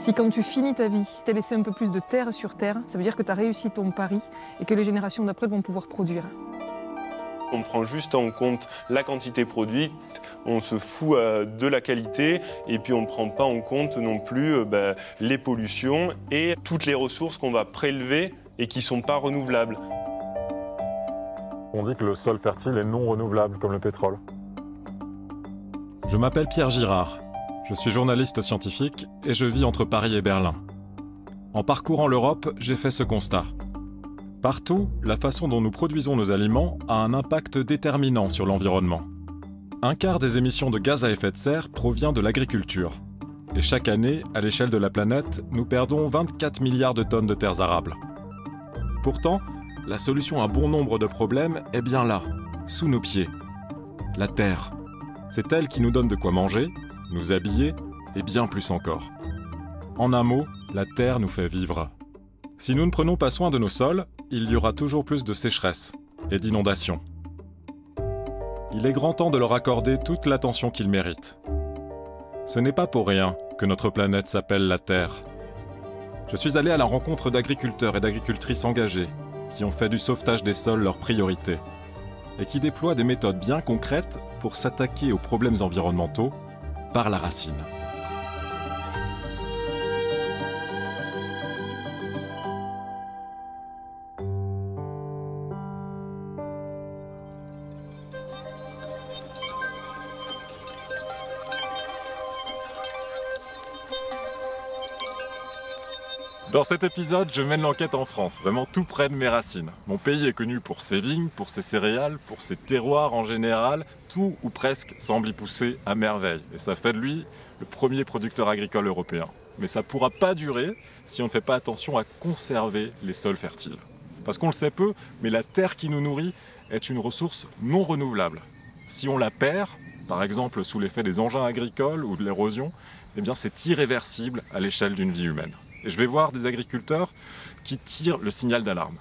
Si quand tu finis ta vie, tu as laissé un peu plus de terre sur terre, ça veut dire que tu as réussi ton pari et que les générations d'après vont pouvoir produire. On prend juste en compte la quantité produite, on se fout euh, de la qualité et puis on ne prend pas en compte non plus euh, ben, les pollutions et toutes les ressources qu'on va prélever et qui ne sont pas renouvelables. On dit que le sol fertile est non renouvelable comme le pétrole. Je m'appelle Pierre Girard. Je suis journaliste scientifique et je vis entre Paris et Berlin. En parcourant l'Europe, j'ai fait ce constat. Partout, la façon dont nous produisons nos aliments a un impact déterminant sur l'environnement. Un quart des émissions de gaz à effet de serre provient de l'agriculture. Et chaque année, à l'échelle de la planète, nous perdons 24 milliards de tonnes de terres arables. Pourtant, la solution à bon nombre de problèmes est bien là, sous nos pieds. La terre. C'est elle qui nous donne de quoi manger, nous habiller et bien plus encore. En un mot, la terre nous fait vivre. Si nous ne prenons pas soin de nos sols, il y aura toujours plus de sécheresse et d'inondations. Il est grand temps de leur accorder toute l'attention qu'ils méritent. Ce n'est pas pour rien que notre planète s'appelle la Terre. Je suis allé à la rencontre d'agriculteurs et d'agricultrices engagés qui ont fait du sauvetage des sols leur priorité et qui déploient des méthodes bien concrètes pour s'attaquer aux problèmes environnementaux par la racine. Dans cet épisode, je mène l'enquête en France, vraiment tout près de mes racines. Mon pays est connu pour ses vignes, pour ses céréales, pour ses terroirs en général. Tout ou presque semble y pousser à merveille. Et ça fait de lui le premier producteur agricole européen. Mais ça ne pourra pas durer si on ne fait pas attention à conserver les sols fertiles. Parce qu'on le sait peu, mais la terre qui nous nourrit est une ressource non renouvelable. Si on la perd, par exemple sous l'effet des engins agricoles ou de l'érosion, eh c'est irréversible à l'échelle d'une vie humaine. Et je vais voir des agriculteurs qui tirent le signal d'alarme.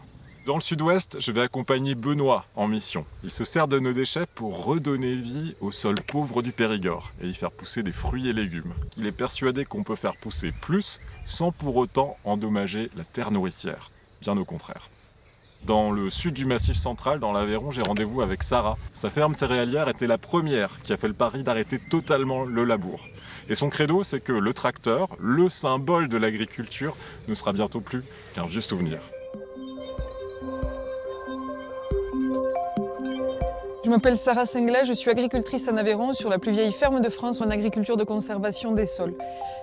Dans le sud-ouest, je vais accompagner Benoît en mission. Il se sert de nos déchets pour redonner vie au sol pauvre du Périgord et y faire pousser des fruits et légumes. Il est persuadé qu'on peut faire pousser plus sans pour autant endommager la terre nourricière. Bien au contraire. Dans le sud du Massif central, dans l'Aveyron, j'ai rendez-vous avec Sarah. Sa ferme céréalière était la première qui a fait le pari d'arrêter totalement le labour. Et son credo, c'est que le tracteur, le symbole de l'agriculture, ne sera bientôt plus qu'un vieux souvenir. Je m'appelle Sarah Singlet, je suis agricultrice en Aveyron sur la plus vieille ferme de France en agriculture de conservation des sols.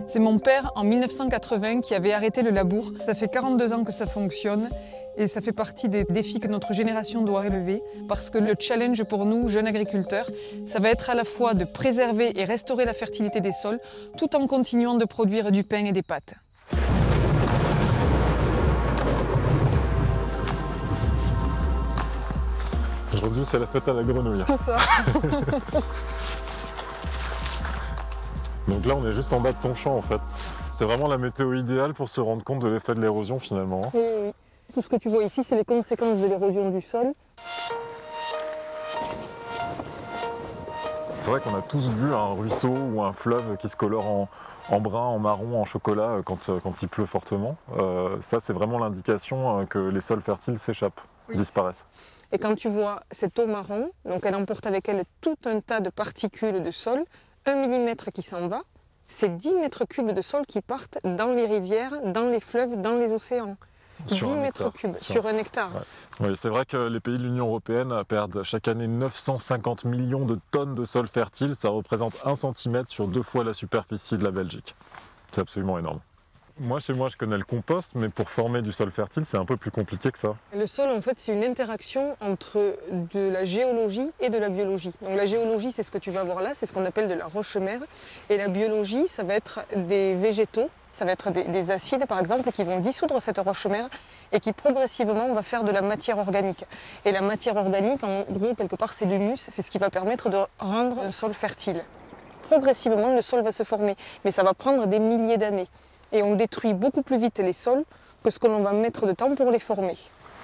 C'est mon père en 1980 qui avait arrêté le labour. Ça fait 42 ans que ça fonctionne et ça fait partie des défis que notre génération doit relever parce que le challenge pour nous, jeunes agriculteurs, ça va être à la fois de préserver et restaurer la fertilité des sols tout en continuant de produire du pain et des pâtes. Aujourd'hui, c'est la fête à la grenouille. C'est ça. Donc là, on est juste en bas de ton champ en fait. C'est vraiment la météo idéale pour se rendre compte de l'effet de l'érosion finalement. Tout ce que tu vois ici, c'est les conséquences de l'érosion du sol. C'est vrai qu'on a tous vu un ruisseau ou un fleuve qui se colore en, en brun, en marron, en chocolat euh, quand, euh, quand il pleut fortement. Euh, ça, c'est vraiment l'indication que les sols fertiles s'échappent, Oui, disparaissent. Et quand tu vois cette eau marron, donc elle emporte avec elle tout un tas de particules de sol, un millimètre qui s'en va, c'est 10 mètres cubes de sol qui partent dans les rivières, dans les fleuves, dans les océans. Sur 10 un mètres hectare. cubes Sur- un hectare. Ouais. Oui, c'est vrai que les pays de l'Union européenne perdent chaque année 950 millions de tonnes de sol fertile. Ça représente 1 cm sur deux fois la superficie de la Belgique. C'est absolument énorme. Moi, chez moi, je connais le compost, mais pour former du sol fertile, c'est un peu plus compliqué que ça. Le sol, en fait, c'est une interaction entre de la géologie et de la biologie. Donc la géologie, c'est ce que tu vas voir là, c'est ce qu'on appelle de la roche-mère. Et la biologie, ça va être des végétaux, ça va être des, des acides, par exemple, qui vont dissoudre cette roche-mère et qui progressivement va faire de la matière organique. Et la matière organique, en gros, quelque part, c'est l'humus, c'est ce qui va permettre de rendre un sol fertile. Progressivement, le sol va se former, mais ça va prendre des milliers d'années. Et on détruit beaucoup plus vite les sols que ce que l'on va mettre de temps pour les former.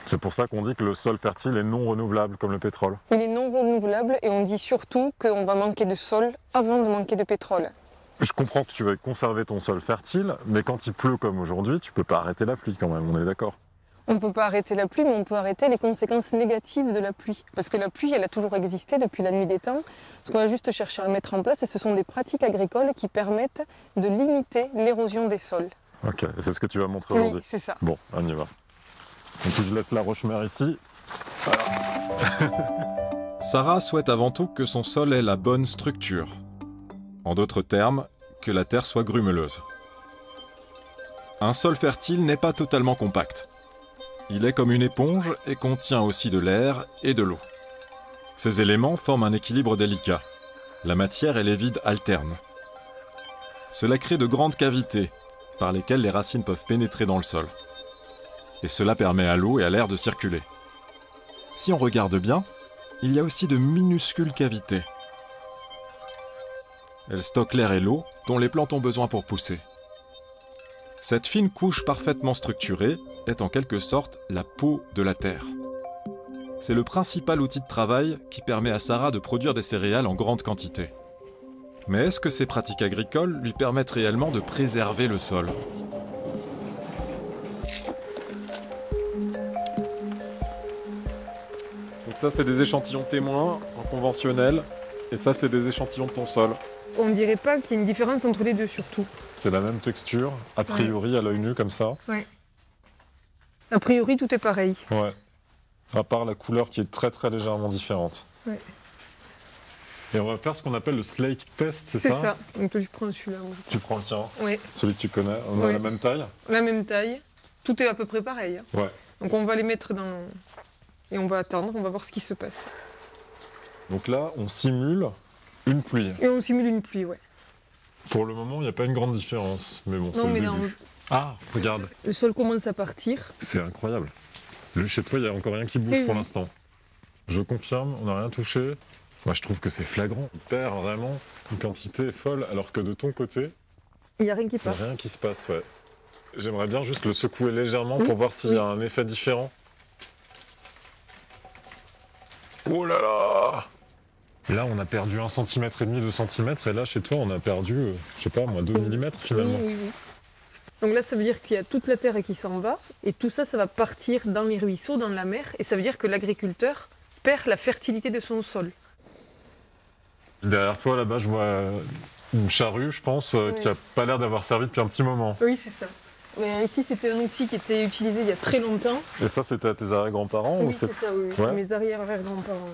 C'est pour ça qu'on dit que le sol fertile est non renouvelable, comme le pétrole. Il est non renouvelable et on dit surtout qu'on va manquer de sol avant de manquer de pétrole. Je comprends que tu veux conserver ton sol fertile, mais quand il pleut comme aujourd'hui, tu peux pas arrêter la pluie quand même, on est d'accord On ne peut pas arrêter la pluie, mais on peut arrêter les conséquences négatives de la pluie. Parce que la pluie, elle a toujours existé depuis la nuit des temps. Ce qu'on va juste chercher à mettre en place, et ce sont des pratiques agricoles qui permettent de limiter l'érosion des sols. Ok, et c'est ce que tu vas montrer Oui, aujourd'hui. c'est ça. Bon, on y va. Donc je laisse la roche-mère ici. Sarah souhaite avant tout que son sol ait la bonne structure. En d'autres termes, que la terre soit grumeleuse. Un sol fertile n'est pas totalement compact. Il est comme une éponge et contient aussi de l'air et de l'eau. Ces éléments forment un équilibre délicat. La matière et les vides alternent. Cela crée de grandes cavités par lesquelles les racines peuvent pénétrer dans le sol. Et cela permet à l'eau et à l'air de circuler. Si on regarde bien, il y a aussi de minuscules cavités. Elles stockent l'air et l'eau dont les plantes ont besoin pour pousser. Cette fine couche parfaitement structurée est en quelque sorte la peau de la terre. C'est le principal outil de travail qui permet à Sarah de produire des céréales en grande quantité. Mais est-ce que ces pratiques agricoles lui permettent réellement de préserver le sol? Donc ça, c'est des échantillons témoins en conventionnel, et ça, c'est des échantillons de ton sol. On ne dirait pas qu'il y a une différence entre les deux, surtout. C'est la même texture, a priori, à l'œil nu, comme ça. A priori, tout est pareil. Ouais. À part la couleur qui est très très légèrement différente. Ouais. Et on va faire ce qu'on appelle le slake test, c'est C'est ça, ça. Donc toi, tu prends celui-là. Tu prends le tien, Oui, celui que tu connais. On a la même taille la même taille. Tout est à peu près pareil. hein. Ouais. Donc on va les mettre dans... Et on va attendre, on va voir ce qui se passe. Donc là, on simule une pluie. Et on simule une pluie, ouais. Pour le moment, il n'y a pas une grande différence. Mais bon, c'est Non, le mais début. non, Ah, regarde, le sol commence à partir. c'est incroyable. Le- Chez toi, il n'y a encore rien qui bouge pour l'instant. Je confirme, on n'a rien touché. Moi, je trouve que c'est flagrant. Il perd vraiment une quantité folle, alors que de ton côté, Il n'y a rien qui rien qui se passe. Ouais. J'aimerais bien juste le secouer légèrement Oui, pour voir s'il y a un effet différent. Oh là là Là, on a perdu 1 cm et demi, 2 cm, et là, chez toi, on a perdu, euh, je sais pas, moi, 2 mm finalement. Oui. Donc là, ça veut dire qu'il y a toute la terre qui s'en va, et tout ça, ça va partir dans les ruisseaux, dans la mer, et ça veut dire que l'agriculteur perd la fertilité de son sol. Derrière toi, là-bas, je vois une charrue, je pense, euh, Oui. qui a pas l'air d'avoir servi depuis un petit moment. Oui, c'est ça. Mais ici, c'était un outil qui était utilisé il y a très longtemps. Et ça, c'était à tes arrière-grands-parents ou Oui, c'est- c'est ça, oui. Ouais. Mes arrière-arrière-grands-parents.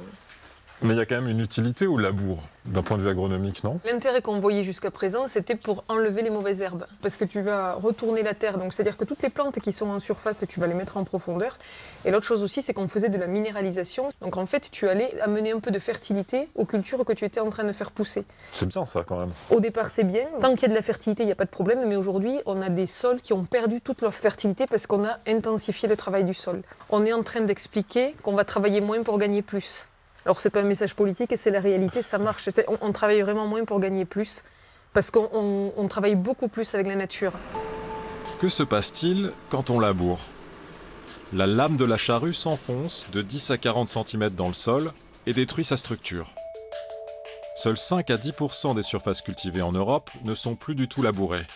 Mais il y a quand même une utilité au labour, d'un point de vue agronomique, non? L'intérêt qu'on voyait jusqu'à présent, c'était pour enlever les mauvaises herbes. Parce que tu vas retourner la terre. Donc, c'est-à-dire que toutes les plantes qui sont en surface, tu vas les mettre en profondeur. Et l'autre chose aussi, c'est qu'on faisait de la minéralisation. Donc, en fait, tu allais amener un peu de fertilité aux cultures que tu étais en train de faire pousser. C'est bien ça, quand même. Au départ, c'est bien. Tant qu'il y a de la fertilité, il n'y a pas de problème. Mais aujourd'hui, on a des sols qui ont perdu toute leur fertilité parce qu'on a intensifié le travail du sol. On est en train d'expliquer qu'on va travailler moins pour gagner plus. Alors, c'est pas un message politique et c'est la réalité, ça marche. On, travaille vraiment moins pour gagner plus parce qu'on on- on travaille beaucoup plus avec la nature. Que se passe-t-il quand on laboure? La lame de la charrue s'enfonce de 10 à 40 cm dans le sol et détruit sa structure. Seuls 5 à 10% des surfaces cultivées en Europe ne sont plus du tout labourées.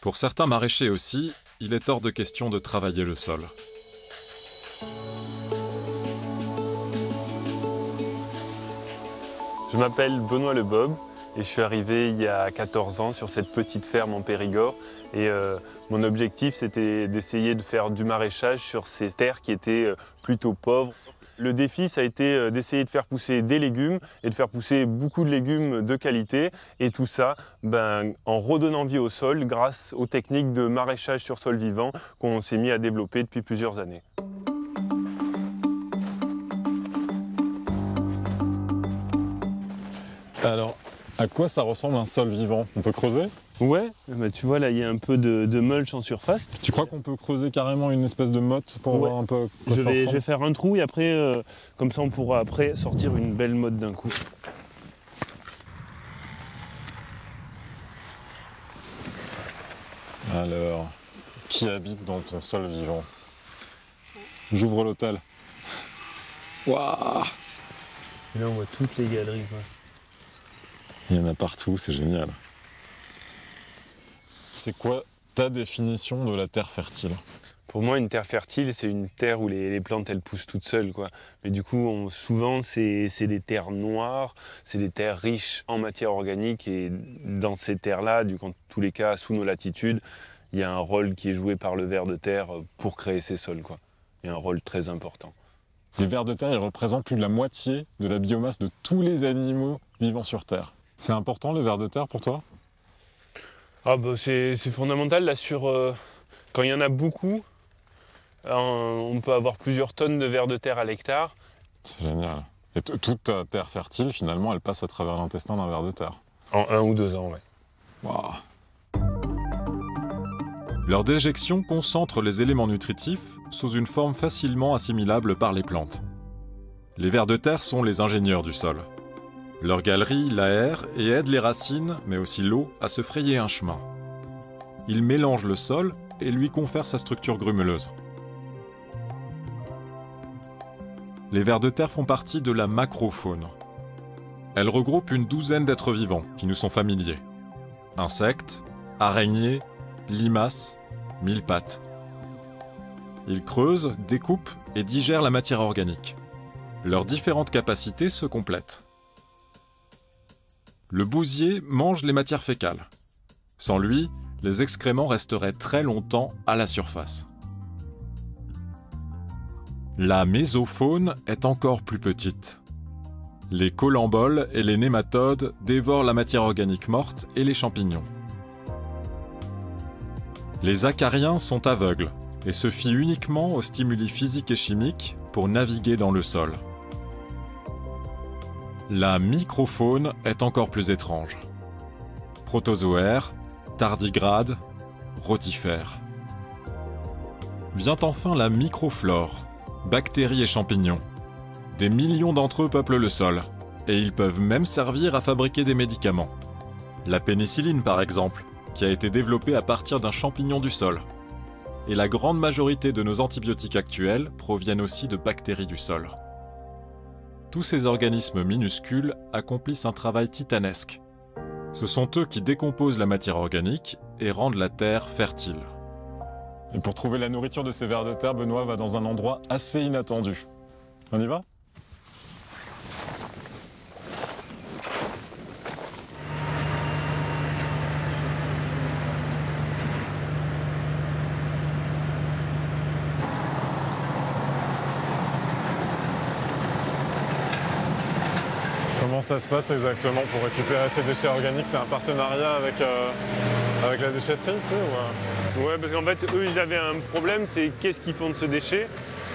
Pour certains maraîchers aussi, il est hors de question de travailler le sol. Je m'appelle Benoît Le Bob et je suis arrivé il y a 14 ans sur cette petite ferme en Périgord. Et euh, mon objectif, c'était d'essayer de faire du maraîchage sur ces terres qui étaient euh, plutôt pauvres. Le défi, ça a été euh, d'essayer de faire pousser des légumes et de faire pousser beaucoup de légumes de qualité. Et tout ça ben, en redonnant vie au sol grâce aux techniques de maraîchage sur sol vivant qu'on s'est mis à développer depuis plusieurs années. Alors, à quoi ça ressemble un sol vivant? On peut creuser? Ouais, bah, tu vois là, il y a un peu de, de mulch en surface. Tu crois qu'on peut creuser carrément une espèce de motte pour Ouais. voir un peu quoi Je ça vais, je ressemble? vais faire un trou et après, euh, comme ça, on pourra après sortir une belle mode d'un coup. Alors, qui habite dans ton sol vivant? J'ouvre l'hôtel. Waouh Et là, on voit toutes les galeries. Il y en a partout, c'est génial. C'est quoi ta définition de la terre fertile? Pour moi, une terre fertile, c'est une terre où les, les plantes, elles poussent toutes seules. Quoi. Mais du coup, on- souvent, c'est des terres noires, c'est des terres riches en matière organique. Et dans ces terres-là, du coup, en tous les cas, sous nos latitudes, il y a un rôle qui est joué par le ver de terre pour créer ces sols. Quoi. Il y a un rôle très important. Les vers de terre, ils représentent plus de la moitié de la biomasse de tous les animaux vivant sur Terre. C'est important le ver de terre pour toi? Ah bah c'est fondamental là sur euh, quand il y en a beaucoup, euh, on peut avoir plusieurs tonnes de vers de terre à l'hectare. C'est génial. Et toute ta terre fertile, finalement, elle passe à travers l'intestin d'un ver de terre. En un ou deux ans, ouais. Waouh Leur déjection concentre les éléments nutritifs sous une forme facilement assimilable par les plantes. Les vers de terre sont les ingénieurs du sol. Leur galerie l'aère et aide les racines, mais aussi l'eau, à se frayer un chemin. Ils mélangent le sol et lui confèrent sa structure grumeleuse. Les vers de terre font partie de la macrofaune. Elle regroupe une douzaine d'êtres vivants qui nous sont familiers. Insectes, araignées, limaces, mille pattes. Ils creusent, découpent et digèrent la matière organique. Leurs différentes capacités se complètent. Le bousier mange les matières fécales. Sans lui, les excréments resteraient très longtemps à la surface. La mésofaune est encore plus petite. Les colamboles et les nématodes dévorent la matière organique morte et les champignons. Les acariens sont aveugles et se fient uniquement aux stimuli physiques et chimiques pour naviguer dans le sol. La microfaune est encore plus étrange. Protozoaires, tardigrades, rotifères. Vient enfin la microflore, bactéries et champignons. Des millions d'entre eux peuplent le sol, et ils peuvent même servir à fabriquer des médicaments. La pénicilline par exemple, qui a été développée à partir d'un champignon du sol. Et la grande majorité de nos antibiotiques actuels proviennent aussi de bactéries du sol. Tous ces organismes minuscules accomplissent un travail titanesque. Ce sont eux qui décomposent la matière organique et rendent la terre fertile. Et pour trouver la nourriture de ces vers de terre, Benoît va dans un endroit assez inattendu. On y va Comment ça se passe exactement pour récupérer ces déchets organiques? C'est un partenariat avec, euh, avec la déchetterie, c'est ou, euh? Ouais, parce qu'en fait, eux, ils avaient un problème, c'est qu'est-ce qu'ils font de ce déchet?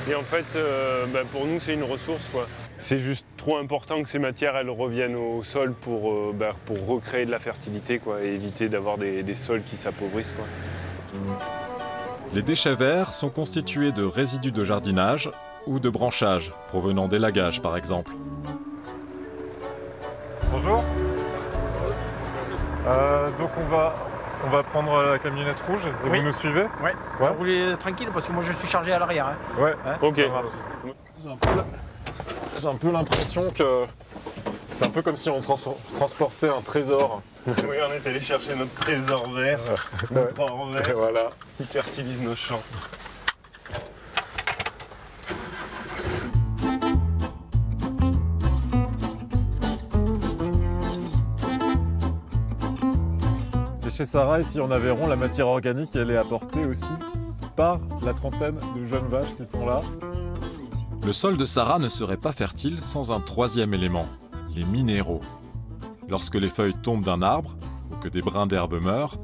Et en fait, euh, bah, pour nous, c'est une ressource, quoi. C'est juste trop important que ces matières, elles reviennent au sol pour, euh, bah, pour recréer de la fertilité, quoi, et éviter d'avoir des, des sols qui s'appauvrissent, quoi. Les déchets verts sont constitués de résidus de jardinage ou de branchage, provenant d'élagages par exemple. Euh, donc on va, on va prendre la camionnette rouge et Oui. vous nous suivez? Ouais. Ouais. Roulez tranquille parce que moi je suis chargé à l'arrière. hein. Ouais. Ok. Ça marche. J'ai un peu l'impression que c'est un peu comme si on trans- transportait un trésor. Oui, on est allé chercher notre trésor vert, notre or Et voilà. qui fertilise nos champs. Chez Sarah, ici en Aveyron, la matière organique, est apportée aussi par la trentaine de jeunes vaches qui sont là. Le sol de Sarah ne serait pas fertile sans un troisième élément, les minéraux. Lorsque les feuilles tombent d'un arbre ou que des brins d'herbe meurent,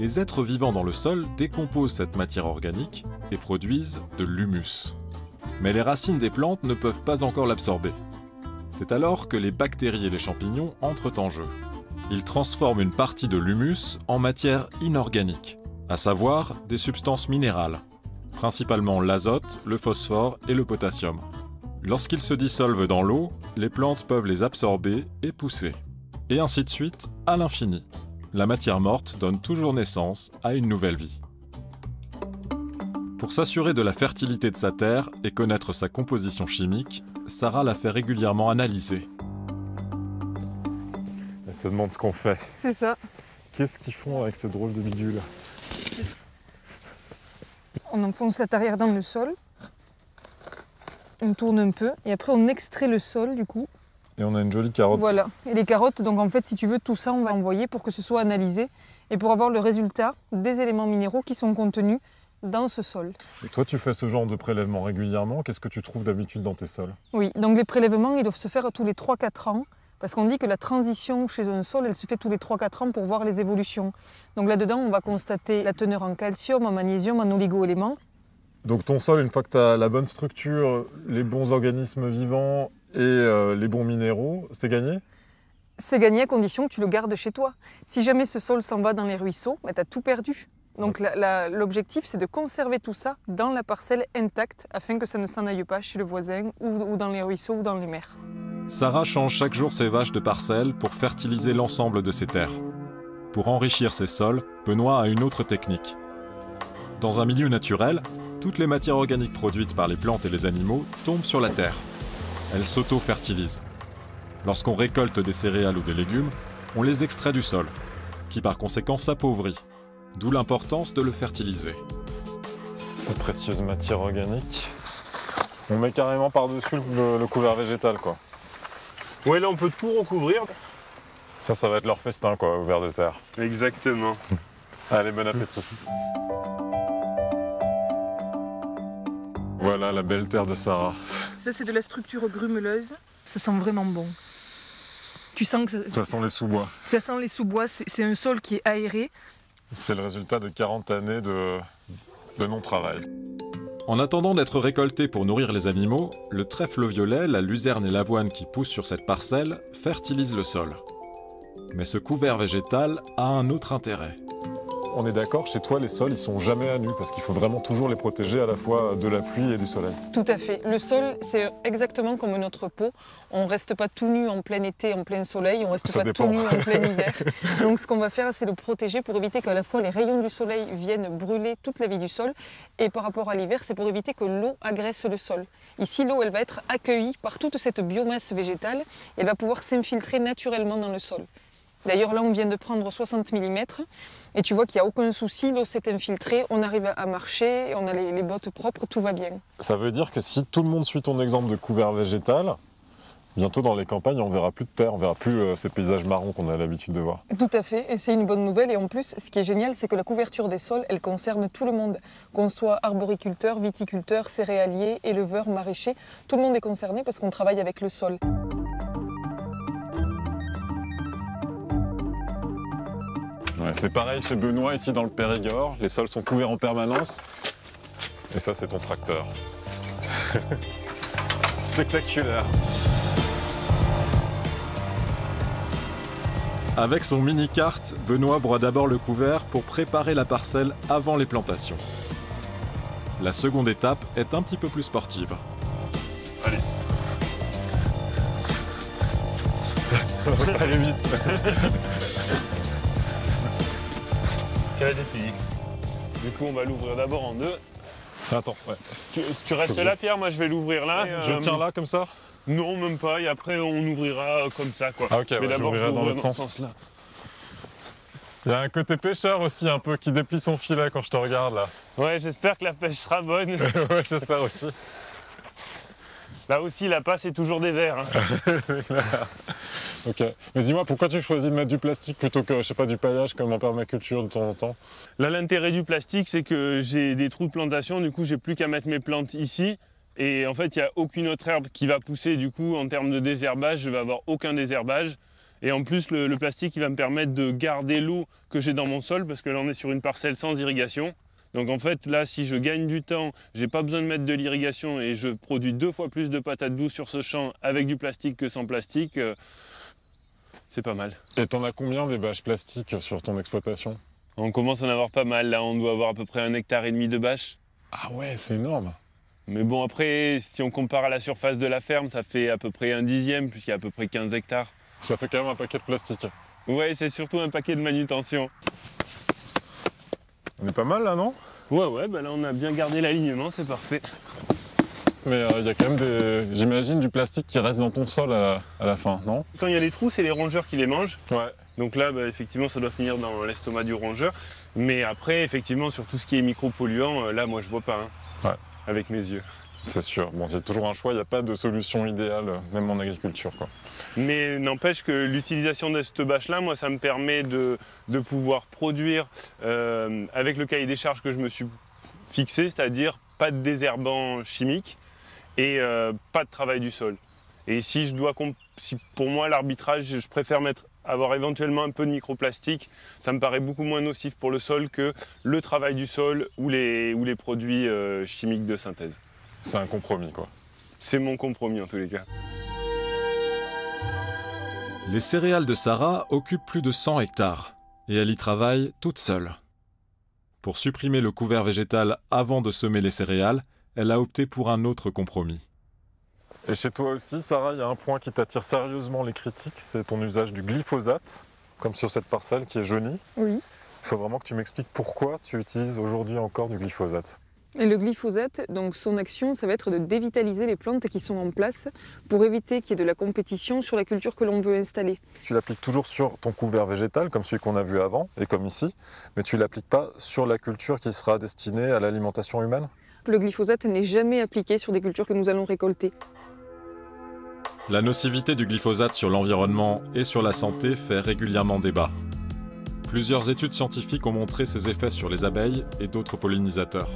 les êtres vivants dans le sol décomposent cette matière organique et produisent de l'humus. Mais les racines des plantes ne peuvent pas encore l'absorber. C'est alors que les bactéries et les champignons entrent en jeu. Ils transforment une partie de l'humus en matière inorganique, à savoir des substances minérales, principalement l'azote, le phosphore et le potassium. Lorsqu'ils se dissolvent dans l'eau, les plantes peuvent les absorber et pousser. Et ainsi de suite à l'infini. La matière morte donne toujours naissance à une nouvelle vie. Pour s'assurer de la fertilité de sa terre et connaître sa composition chimique, Sarah la fait régulièrement analyser. Elle se demande ce qu'on fait. C'est ça. Qu'est-ce qu'ils font avec ce drôle de bidule? On enfonce la tarière dans le sol. On tourne un peu et après on extrait le sol du coup. Et on a une jolie carotte. Voilà. Et les carottes, donc en fait, si tu veux, tout ça, on va envoyer pour que ce soit analysé et pour avoir le résultat des éléments minéraux qui sont contenus dans ce sol. Et toi, tu fais ce genre de prélèvement régulièrement. Qu'est-ce que tu trouves d'habitude dans tes sols? Oui, donc les prélèvements, ils doivent se faire tous les 3-4 ans. Parce qu'on dit que la transition chez un sol, elle se fait tous les 3-4 ans pour voir les évolutions. Donc là-dedans, on va constater la teneur en calcium, en magnésium, en oligo-éléments. Donc ton sol, une fois que tu as la bonne structure, les bons organismes vivants et euh, les bons minéraux, c'est gagné? C'est gagné à condition que tu le gardes chez toi. Si jamais ce sol s'en va dans les ruisseaux, bah, tu as tout perdu. Donc l'objectif, c'est de conserver tout ça dans la parcelle intacte afin que ça ne s'en aille pas chez le voisin ou, ou dans les ruisseaux ou dans les mers. Sarah change chaque jour ses vaches de parcelles pour fertiliser l'ensemble de ses terres. Pour enrichir ses sols, Benoît a une autre technique. Dans un milieu naturel, toutes les matières organiques produites par les plantes et les animaux tombent sur la terre. Elles s'auto-fertilisent. Lorsqu'on récolte des céréales ou des légumes, on les extrait du sol, qui par conséquent s'appauvrit. D'où l'importance de le fertiliser. De précieuses matières organiques. On met carrément par-dessus le, le couvert végétal, quoi. Ouais, là on peut tout recouvrir. Ça, ça va être leur festin, quoi, au ver de terre. Exactement. Allez, bon appétit. Voilà la belle terre de Sarah. Ça, c'est de la structure grumeleuse. Ça sent vraiment bon. Tu sens que ça, Ça sent les sous-bois. ça sent les sous-bois. C'est c'est un sol qui est aéré. C'est le résultat de 40 années de, de non-travail. En attendant d'être récolté pour nourrir les animaux, le trèfle violet, la luzerne et l'avoine qui poussent sur cette parcelle fertilisent le sol. Mais ce couvert végétal a un autre intérêt. On est d'accord, chez toi, les sols, ils sont jamais à nu, parce qu'il faut vraiment toujours les protéger à la fois de la pluie et du soleil. Tout à fait. Le sol, c'est exactement comme notre peau. On ne reste pas tout nu en plein été, en plein soleil. On ne reste Ça pas dépend. tout nu en plein hiver. Donc, ce qu'on va faire, c'est le protéger pour éviter qu'à la fois les rayons du soleil viennent brûler toute la vie du sol. Et par rapport à l'hiver, c'est pour éviter que l'eau agresse le sol. Ici, l'eau, elle va être accueillie par toute cette biomasse végétale. Et elle va pouvoir s'infiltrer naturellement dans le sol. D'ailleurs, là, on vient de prendre 60 mm et tu vois qu'il n'y a aucun souci, l'eau s'est infiltrée, on arrive à marcher, on a les, les bottes propres, tout va bien. Ça veut dire que si tout le monde suit ton exemple de couvert végétal, bientôt dans les campagnes, on verra plus de terre, on verra plus euh, ces paysages marrons qu'on a l'habitude de voir. Tout à fait, et c'est une bonne nouvelle. Et en plus, ce qui est génial, c'est que la couverture des sols, elle concerne tout le monde. Qu'on soit arboriculteur, viticulteur, céréalier, éleveur, maraîcher, tout le monde est concerné parce qu'on travaille avec le sol. Ouais, c'est pareil chez Benoît, ici dans le Périgord, les sols sont couverts en permanence. Et ça, c'est ton tracteur. Spectaculaire. Avec son mini-carte, Benoît broie d'abord le couvert pour préparer la parcelle avant les plantations. La seconde étape est un petit peu plus sportive. Allez vite. Du coup, on va l'ouvrir d'abord en deux. Attends, ouais. Tu, tu restes là, je- Pierre, moi je vais l'ouvrir là. Je Euh, tiens là comme ça Non, même pas. Et après, on ouvrira comme ça, quoi. Ah, ok, ouais, d'abord, je dans l'autre sens. sens-là. Il y a un côté pêcheur aussi un peu qui déplie son filet quand je te regarde là. Ouais, j'espère que la pêche sera bonne. ouais, j'espère aussi. Là aussi, la passe est toujours des verres. hein. Ok. Mais dis-moi, pourquoi tu choisis de mettre du plastique plutôt que, je sais pas, du paillage comme en permaculture de temps en temps? Là, l'intérêt du plastique, c'est que j'ai des trous de plantation. Du coup, j'ai plus qu'à mettre mes plantes ici. Et en fait, il n'y a aucune autre herbe qui va pousser. Du coup, en termes de désherbage, je vais avoir aucun désherbage. Et en plus, le, le plastique, il va me permettre de garder l'eau que j'ai dans mon sol, parce que là, on est sur une parcelle sans irrigation. Donc en fait, là, si je gagne du temps, j'ai pas besoin de mettre de l'irrigation et je produis deux fois plus de patates douces sur ce champ avec du plastique que sans plastique, euh, c'est pas mal. Et t'en as combien des bâches plastiques sur ton exploitation? On commence à en avoir pas mal. Là, on doit avoir à peu près un hectare et demi de bâches. Ah ouais, c'est énorme. Mais bon, après, si on compare à la surface de la ferme, ça fait à peu près un dixième, puisqu'il y a à peu près 15 hectares. Ça fait quand même un paquet de plastique. Ouais, c'est surtout un paquet de manutention. On est pas mal là, non? Ouais, ouais, bah là, on a bien gardé l'alignement, c'est parfait. Mais euh, il y a quand même des, j'imagine, du plastique qui reste dans ton sol à la, à la fin, non? Quand il y a les trous, c'est les rongeurs qui les mangent. Ouais. Donc là, bah, effectivement, ça doit finir dans l'estomac du rongeur. Mais après, effectivement, sur tout ce qui est micropolluant, euh, là, moi, je vois pas, hein, Ouais. avec mes yeux. C'est sûr. Bon, c'est toujours un choix, il n'y a pas de solution idéale, même en agriculture. Mais n'empêche que l'utilisation de cette bâche-là, moi, ça me permet de, pouvoir produire euh, avec le cahier des charges que je me suis fixé, c'est-à-dire pas de désherbant chimique et euh, pas de travail du sol. Et si je dois, si pour moi l'arbitrage, je préfère avoir éventuellement un peu de microplastique, ça me paraît beaucoup moins nocif pour le sol que le travail du sol ou les, ou les produits euh, chimiques de synthèse. C'est un compromis, quoi. C'est mon compromis en tous les cas. Les céréales de Sarah occupent plus de 100 hectares et elle y travaille toute seule. Pour supprimer le couvert végétal avant de semer les céréales, elle a opté pour un autre compromis. Et chez toi aussi, Sarah, il y a un point qui t'attire sérieusement les critiques, c'est ton usage du glyphosate, comme sur cette parcelle qui est jaunie. Oui. Il faut vraiment que tu m'expliques pourquoi tu utilises aujourd'hui encore du glyphosate. Et le glyphosate, donc son action, ça va être de dévitaliser les plantes qui sont en place pour éviter qu'il y ait de la compétition sur la culture que l'on veut installer. Tu l'appliques toujours sur ton couvert végétal, comme celui qu'on a vu avant, et comme ici, mais tu l'appliques pas sur la culture qui sera destinée à l'alimentation humaine? Le glyphosate n'est jamais appliqué sur des cultures que nous allons récolter. La nocivité du glyphosate sur l'environnement et sur la santé fait régulièrement débat. Plusieurs études scientifiques ont montré ses effets sur les abeilles et d'autres pollinisateurs.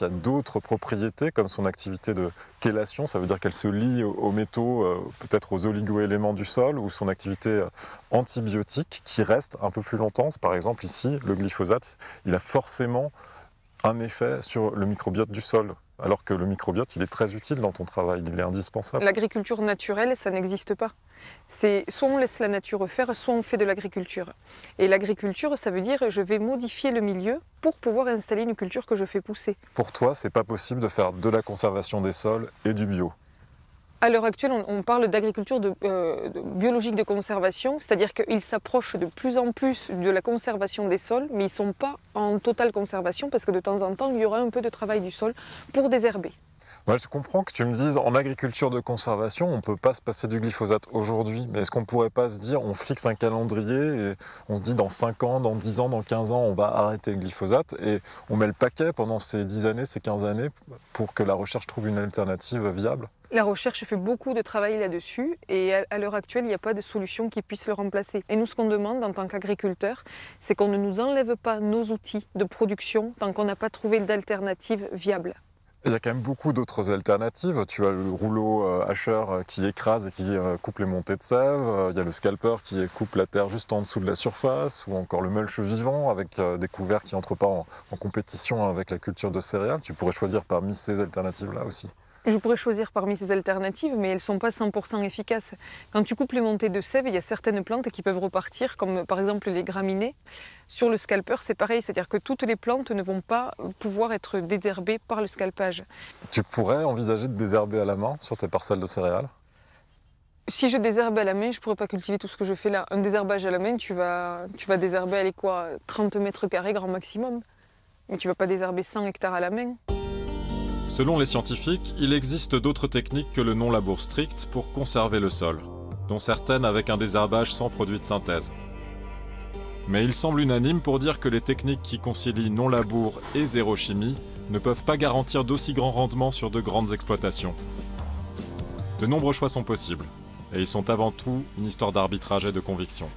Y a d'autres propriétés, comme son activité de chélation, ça veut dire qu'elle se lie aux- aux métaux, euh, peut-être aux oligo-éléments du sol, ou son activité euh, antibiotique qui reste un peu plus longtemps. Par exemple, ici, le glyphosate, il a forcément un effet sur le microbiote du sol, alors que le microbiote, il est très utile dans ton travail, il est indispensable. L'agriculture naturelle, ça n'existe pas. C'est soit on laisse la nature faire, soit on fait de l'agriculture. Et l'agriculture, ça veut dire je vais modifier le milieu pour pouvoir installer une culture que je fais pousser. Pour toi, c'est pas possible de faire de la conservation des sols et du bio. À l'heure actuelle, on, parle d'agriculture euh, biologique de conservation, c'est-à-dire qu'ils s'approchent de plus en plus de la conservation des sols, mais ils ne sont pas en totale conservation parce que de temps en temps, il y aura un peu de travail du sol pour désherber. Je comprends que tu me dises en agriculture de conservation, on ne peut pas se passer du glyphosate aujourd'hui. Mais est-ce qu'on ne pourrait pas se dire, on fixe un calendrier et on se dit dans 5 ans, dans 10 ans, dans 15 ans, on va arrêter le glyphosate et on met le paquet pendant ces 10 années, ces 15 années pour que la recherche trouve une alternative viable? La recherche fait beaucoup de travail là-dessus et à, à l'heure actuelle, il n'y a pas de solution qui puisse le remplacer. Et nous, ce qu'on demande en tant qu'agriculteurs, c'est qu'on ne nous enlève pas nos outils de production tant qu'on n'a pas trouvé d'alternative viable. Il y a quand même beaucoup d'autres alternatives. Tu as le rouleau euh, hacheur euh, qui écrase et qui euh, coupe les montées de sève. Il y a le scalper qui coupe la terre juste en dessous de la surface. Ou encore le mulch vivant avec des couverts qui n'entrent pas en compétition avec la culture de céréales. Tu pourrais choisir parmi ces alternatives-là aussi. Je pourrais choisir parmi ces alternatives, mais elles ne sont pas 100% efficaces. Quand tu coupes les montées de sève, il y a certaines plantes qui peuvent repartir, comme par exemple les graminées. Sur le scalper, c'est pareil, c'est-à-dire que toutes les plantes ne vont pas pouvoir être désherbées par le scalpage. Tu pourrais envisager de désherber à la main sur tes parcelles de céréales? Si je désherbe à la main, je ne pourrais pas cultiver tout ce que je fais là. Un désherbage à la main, tu vas, tu vas désherber, allez quoi, 30 mètres carrés grand maximum. Mais tu ne vas pas désherber 100 hectares à la main. Selon les scientifiques, il existe d'autres techniques que le non-labour strict pour conserver le sol, dont certaines avec un désherbage sans produit de synthèse. Mais il semble unanime pour dire que les techniques qui concilient non-labour et zéro chimie ne peuvent pas garantir d'aussi grands rendements sur de grandes exploitations. De nombreux choix sont possibles, et ils sont avant tout une histoire d'arbitrage et de conviction.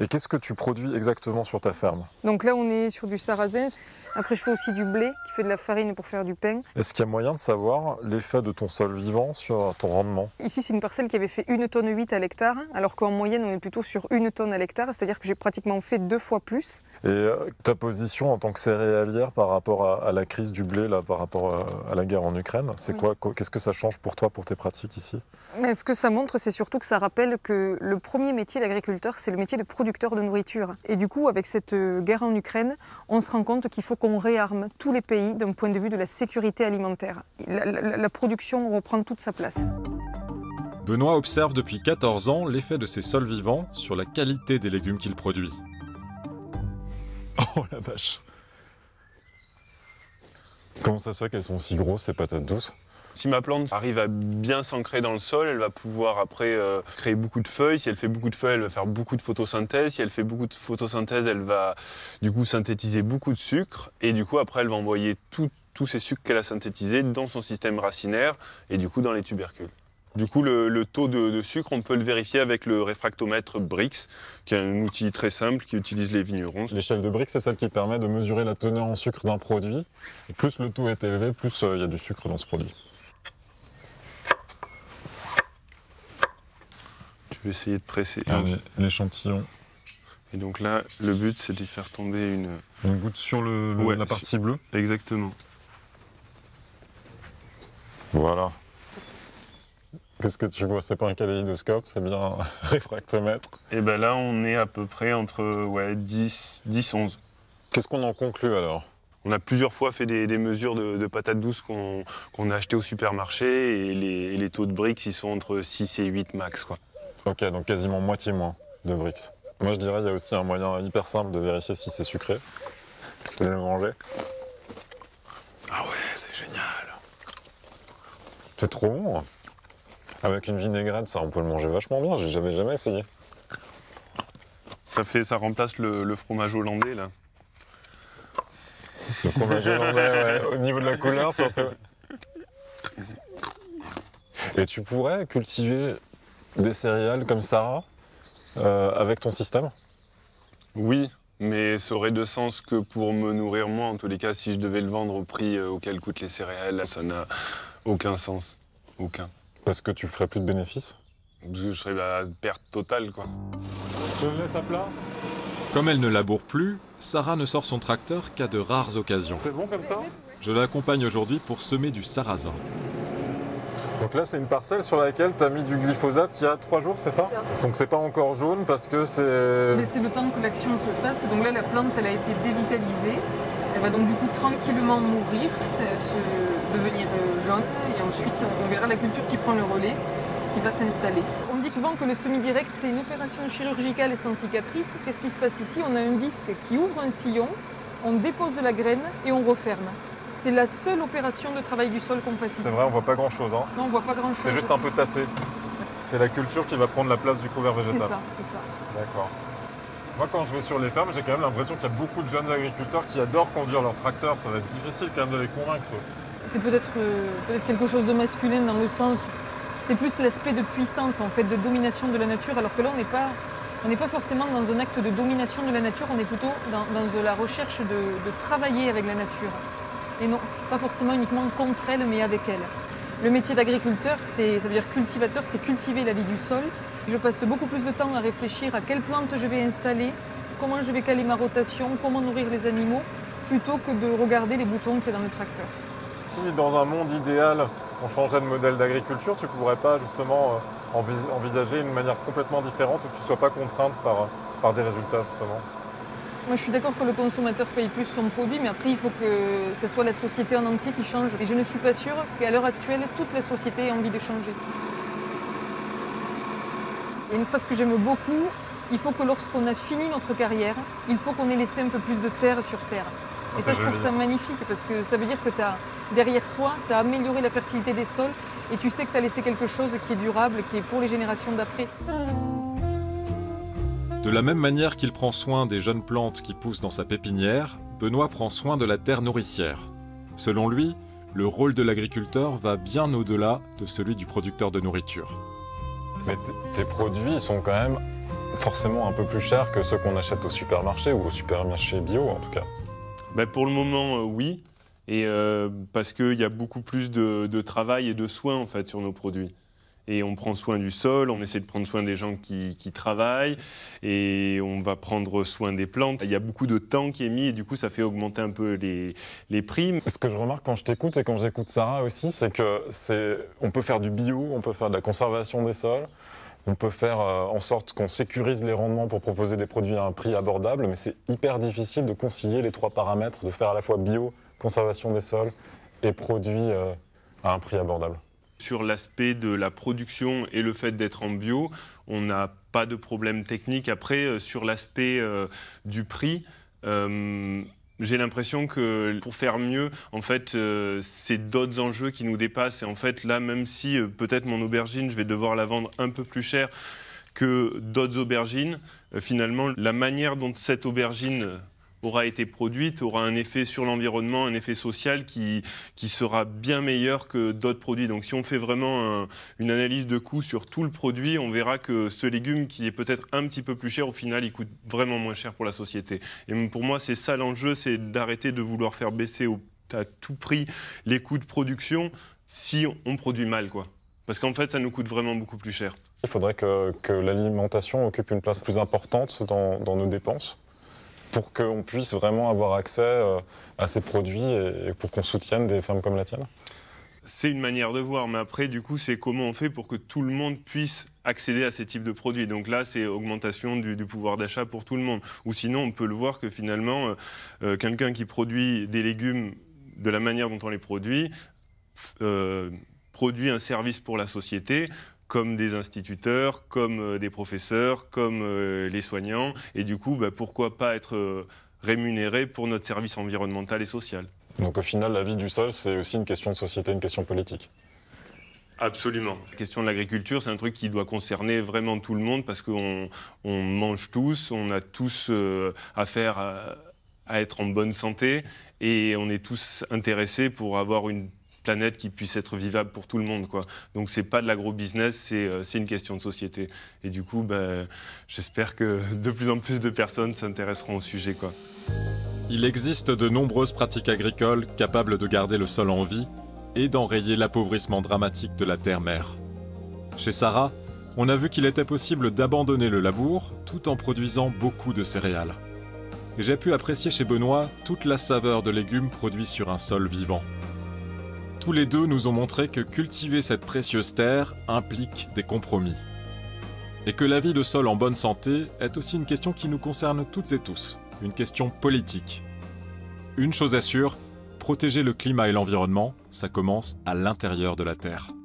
Et qu'est-ce que tu produis exactement sur ta ferme? Donc là, on est sur du sarrasin. Après, je fais aussi du blé qui fait de la farine pour faire du pain. Est-ce qu'il y a moyen de savoir l'effet de ton sol vivant sur ton rendement? Ici, c'est une parcelle qui avait fait 1 tonne 8 à l'hectare, alors qu'en moyenne, on est plutôt sur 1 tonne à l'hectare, c'est-à-dire que j'ai pratiquement fait deux fois plus. Et euh, ta position en tant que céréalière par rapport à, à la crise du blé, là, par rapport à, à la guerre en Ukraine, c'est Oui. quoi- Qu'est-ce que ça change pour toi, pour tes pratiques ici? Mais ce que ça montre, c'est surtout que ça rappelle que le premier métier d'agriculteur, c'est le métier de producteur de nourriture. Et du coup, avec cette euh, guerre en Ukraine, on se rend compte qu'il faut qu'on réarme tous les pays d'un point de vue de la sécurité alimentaire. La, la- la production reprend toute sa place. Benoît observe depuis 14 ans l'effet de ces sols vivants sur la qualité des légumes qu'il produit. Oh la vache Comment ça se fait qu'elles sont aussi grosses, ces patates douces? Si ma plante arrive à bien s'ancrer dans le sol, elle va pouvoir après euh, créer beaucoup de feuilles. Si elle fait beaucoup de feuilles, elle va faire beaucoup de photosynthèse. Si elle fait beaucoup de photosynthèse, elle va du coup synthétiser beaucoup de sucre. Et du coup, après, elle va envoyer tous ces sucres qu'elle a synthétisés dans son système racinaire et du coup dans les tubercules. Du coup, le, taux de, sucre, on peut le vérifier avec le réfractomètre Brix, qui est un outil très simple qui utilise les vignerons. L'échelle de Brix, c'est celle qui permet de mesurer la teneur en sucre d'un produit. Plus le taux est élevé, plus euh, il y a du sucre dans ce produit. Vais essayer de presser. L'échantillon. Et donc là, le but, c'est d'y faire tomber une. Une goutte sur le- le- Ouais, la partie bleue. Exactement. Voilà. Qu'est-ce que tu vois? C'est pas un kaléidoscope, c'est bien un réfractomètre. Et ben là, on est à peu près entre ouais, 10, 10 11. Qu'est-ce qu'on en conclut alors? On a plusieurs fois fait des, des mesures de, de patates douces qu'on a achetées au supermarché et les, et les taux de briques, ils sont entre 6 et 8 max. Quoi. Ok, donc quasiment moitié moins de Brix. Moi je dirais il y a aussi un moyen hyper simple de vérifier si c'est sucré. Je vais le manger? Ah ouais, c'est génial. C'est trop bon. Avec une vinaigrette, ça on peut le manger vachement bien, j'ai jamais jamais essayé. Ça, fait, ça remplace le, le fromage hollandais, là. Le fromage hollandais, ouais, au niveau de la couleur surtout. Et tu pourrais cultiver des céréales comme Sarah euh, avec ton système? Oui, mais ça aurait de sens que pour me nourrir moi. En tous les cas, si je devais le vendre au prix euh, auquel coûtent les céréales, ça n'a aucun sens. Aucun. Parce que tu ferais plus de bénéfices? Parce que je serais à perte totale, quoi. Je le laisse à plat Comme elle ne laboure plus, Sarah ne sort son tracteur qu'à de rares occasions. C'est bon comme ça? Je l'accompagne aujourd'hui pour semer du sarrasin. Donc là, c'est une parcelle sur laquelle tu as mis du glyphosate il y a trois jours, c'est ça, Donc c'est pas encore jaune parce que c'est. Laisser le temps que l'action se fasse. Donc là, la plante, elle a été dévitalisée. Elle va donc du coup tranquillement mourir, se- se devenir euh, jaune. Et ensuite, on verra la culture qui prend le relais, qui va s'installer. On dit souvent que le semi-direct, c'est une opération chirurgicale et sans cicatrice. Qu'est-ce qui se passe ici? On a un disque qui ouvre un sillon, on dépose la graine et on referme. C'est la seule opération de travail du sol qu'on fasse ici. C'est vrai, on voit pas grand chose. Hein. Non, on voit pas grand-chose. C'est juste un peu tassé. C'est la culture qui va prendre la place du couvert C'est végétal. ça, c'est ça. D'accord. Moi, quand je vais sur les fermes, j'ai quand même l'impression qu'il y a beaucoup de jeunes agriculteurs qui adorent conduire leur tracteur. Ça va être difficile quand même de les convaincre. C'est peut-être euh, peut-être quelque chose de masculin dans le sens. C'est plus l'aspect de puissance, en fait, de domination de la nature, alors que là, on n'est pas. On n'est pas forcément dans un acte de domination de la nature, on est plutôt dans, dans la recherche de, de travailler avec la nature. Et non, pas forcément uniquement contre elle, mais avec elle. Le métier d'agriculteur, ça veut dire cultivateur, c'est cultiver la vie du sol. Je passe beaucoup plus de temps à réfléchir à quelle plante je vais installer, comment je vais caler ma rotation, comment nourrir les animaux, plutôt que de regarder les boutons qu'il y a dans le tracteur. Si dans un monde idéal, on changeait de modèle d'agriculture, tu pourrais pas justement euh, envis- envisager une manière complètement différente où tu sois pas contrainte par, par des résultats justement? Moi, je suis d'accord que le consommateur paye plus son produit, mais après, il faut que ce soit la société en entier qui change. Et je ne suis pas sûre qu'à l'heure actuelle, toute la société ait envie de changer. Il y a une phrase que j'aime beaucoup. Il faut que lorsqu'on a fini notre carrière, il faut qu'on ait laissé un peu plus de terre sur terre. Et ça, je trouve ça magnifique parce que ça veut dire que as, derrière toi, tu as amélioré la fertilité des sols et tu sais que tu as laissé quelque chose qui est durable, qui est pour les générations d'après. De la même manière qu'il prend soin des jeunes plantes qui poussent dans sa pépinière, Benoît prend soin de la terre nourricière. Selon lui, le rôle de l'agriculteur va bien au-delà de celui du producteur de nourriture. Mais tes produits sont quand même forcément un peu plus chers que ceux qu'on achète au supermarché ou au supermarché bio en tout cas. Ben, pour le moment, euh, oui. Et euh, parce qu'il y a beaucoup plus de, de travail et de soins en fait sur nos produits. Et on prend soin du sol, on essaie de prendre soin des gens qui, qui travaillent, et on va prendre soin des plantes. Il y a beaucoup de temps qui est mis, et du coup, ça fait augmenter un peu les, les prix. Ce que je remarque quand je t'écoute et quand j'écoute Sarah aussi, c'est que c'est, on peut faire du bio, on peut faire de la conservation des sols, on peut faire euh, en sorte qu'on sécurise les rendements pour proposer des produits à un prix abordable, mais c'est hyper difficile de concilier les trois paramètres, de faire à la fois bio, conservation des sols et produits euh, à un prix abordable. Sur l'aspect de la production et le fait d'être en bio, on n'a pas de problème technique. Après, euh, sur l'aspect euh, du prix, euh, J'ai l'impression que pour faire mieux, en fait, c'est d'autres enjeux qui nous dépassent. Et en fait, là, même si peut-être mon aubergine, je vais devoir la vendre un peu plus cher que d'autres aubergines, finalement, la manière dont cette aubergine aura été produite aura un effet sur l'environnement, un effet social qui, qui sera bien meilleur que d'autres produits. Donc si on fait vraiment un- une analyse de coût sur tout le produit, on verra que ce légume qui est peut-être un petit peu plus cher, au final, il coûte vraiment moins cher pour la société. Et pour moi, c'est ça l'enjeu, c'est d'arrêter de vouloir faire baisser à tout prix les coûts de production si on produit mal, quoi. Parce qu'en fait, ça nous coûte vraiment beaucoup plus cher. Il faudrait que, que l'alimentation occupe une place plus importante dans, dans nos dépenses pour qu'on puisse vraiment avoir accès euh, à ces produits et, pour qu'on soutienne des fermes comme la tienne. C'est une manière de voir, mais après, du coup, c'est comment on fait pour que tout le monde puisse accéder à ces types de produits. Donc là, c'est augmentation du, pouvoir d'achat pour tout le monde. Ou sinon, on peut le voir que finalement, euh, euh, quelqu'un qui produit des légumes de la manière dont on les produit, produit un service pour la société comme des instituteurs, comme euh, des professeurs, comme euh, les soignants. Et du coup, bah, pourquoi pas être euh, rémunéré pour notre service environnemental et social Donc au final, la vie du sol, c'est aussi une question de société, une question politique. Absolument. La question de l'agriculture, c'est un truc qui doit concerner vraiment tout le monde parce qu'on on mange tous, on a tous euh, affaire à, à être en bonne santé et on est tous intéressés pour avoir une planète qui puisse être vivable pour tout le monde. Quoi. Donc c'est pas de l'agro-business, c'est euh, une question de société. Et du coup, ben, j'espère que de plus en plus de personnes s'intéresseront au sujet. Quoi. Il existe de nombreuses pratiques agricoles capables de garder le sol en vie et d'enrayer l'appauvrissement dramatique de la terre-mère. Chez Sarah, on a vu qu'il était possible d'abandonner le labour tout en produisant beaucoup de céréales. J'ai pu apprécier chez Benoît toute la saveur de légumes produits sur un sol vivant. Tous les deux nous ont montré que cultiver cette précieuse terre implique des compromis. Et que la vie de sol en bonne santé est aussi une question qui nous concerne toutes et tous, une question politique. Une chose est sûre, protéger le climat et l'environnement, ça commence à l'intérieur de la Terre.